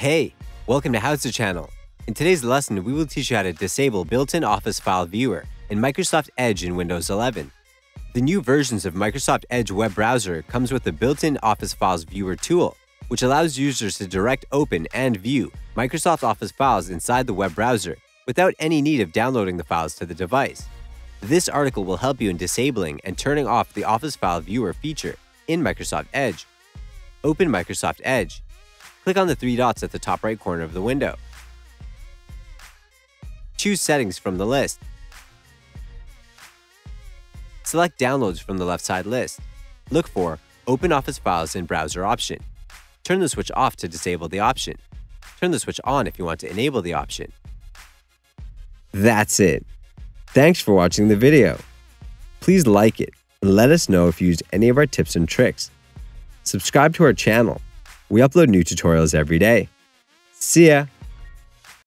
Hey, welcome to HOWZA Channel. In today's lesson, we will teach you how to disable built-in Office File Viewer in Microsoft Edge in Windows 11. The new versions of Microsoft Edge web browser comes with the built-in Office Files Viewer tool, which allows users to direct open and view Microsoft Office files inside the web browser without any need of downloading the files to the device. This article will help you in disabling and turning off the Office File Viewer feature in Microsoft Edge. Open Microsoft Edge. Click on the three dots at the top right corner of the window. Choose Settings from the list. Select Downloads from the left side list. Look for Open Office Files in Browser option. Turn the switch off to disable the option. Turn the switch on if you want to enable the option. That's it. Thanks for watching the video. Please like it and let us know if you used any of our tips and tricks. Subscribe to our channel. We upload new tutorials every day. See ya!